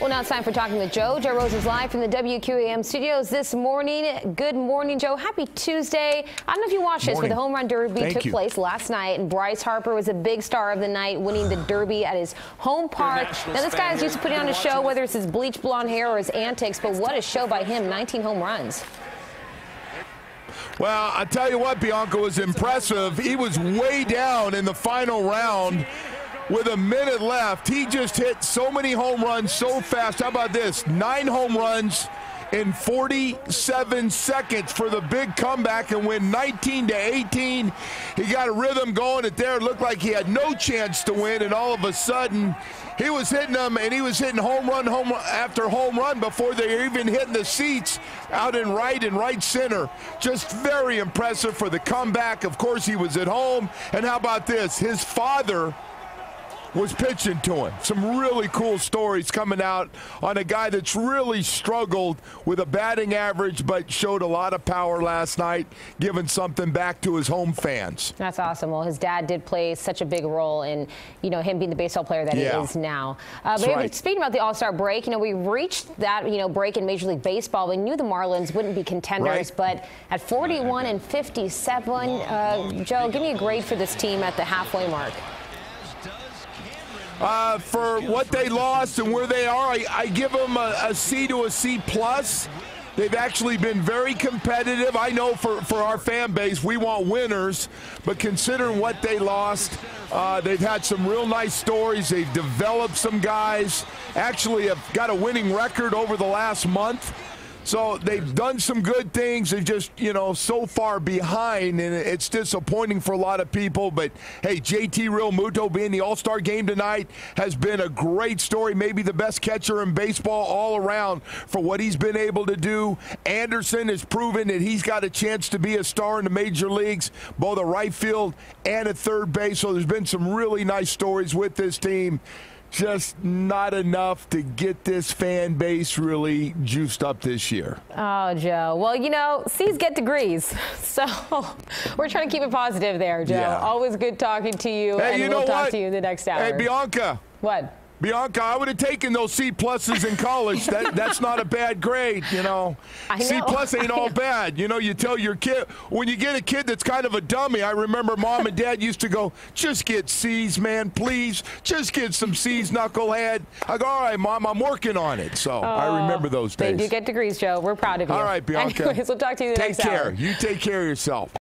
Well, now it's time for Talking with Joe. Joe Rose is live from the WQAM studios this morning. Good morning, Joe. Happy Tuesday. I don't know if you watched this, but the home run derby Thank took you. place last night, and Bryce Harper was a big star of the night, winning the derby at his home park. Now, this guy is used to putting on a show, whether it's his bleach blonde hair or his antics, but what a show by him 19 home runs. Well, I tell you what, Bianca was impressive. He was way down in the final round with a minute left. He just hit so many home runs so fast. How about this? Nine home runs in 47 seconds for the big comeback and win 19 to 18. He got a rhythm going it there. Looked like he had no chance to win, and all of a sudden he was hitting them, and he was hitting home run, home run after home run before they were even hitting the seats out in right and right center. Just very impressive for the comeback. Of course, he was at home. And how about this? His father was pitching to him. Some really cool stories coming out on a guy that's really struggled with a batting average but showed a lot of power last night, giving something back to his home fans. That's awesome. Well, his dad did play such a big role in, you know, him being the baseball player that Yeah. he is now. Uh, but right. speaking about the All-Star break, you know, we reached that, you know, break in Major League Baseball. We knew the Marlins wouldn't be contenders, Right. but at 41 and 57, uh, Joe, give me a grade for this team at the halfway mark. Uh, for what they lost and where they are, I, I give them a, a C to a C plus. They've actually been very competitive. I know for, for our fan base, we want winners, but considering what they lost, uh, they've had some real nice stories. They've developed some guys. Actually, have got a winning record over the last month. So they've done some good things. They're just, you know, so far behind, and it's disappointing for a lot of people. But hey, JT Realmuto being the All Star game tonight has been a great story. Maybe the best catcher in baseball all around for what he's been able to do. Anderson has proven that he's got a chance to be a star in the major leagues, both a right field and a third base. So there's been some really nice stories with this team just not enough to get this fan base really juiced up this year. Oh, Joe. Well, you know, C's get degrees. So we're trying to keep it positive there, Joe. Yeah. Always good talking to you. Hey, and you we'll know talk what? to you in the next hour. Hey, Bianca. What? Bianca, I would have taken those C pluses in college. That, that's not a bad grade, you know. I C know. plus ain't all bad. You know, you tell your kid when you get a kid that's kind of a dummy. I remember mom and dad used to go, "Just get C's, man, please. Just get some C's, knucklehead." I go, "All right, mom, I'm working on it." So I oh, remember those days. They do get degrees, Joe. We're proud of you. All right, Bianca. Anyways, we'll talk to you Take care. hour. You take care of yourself.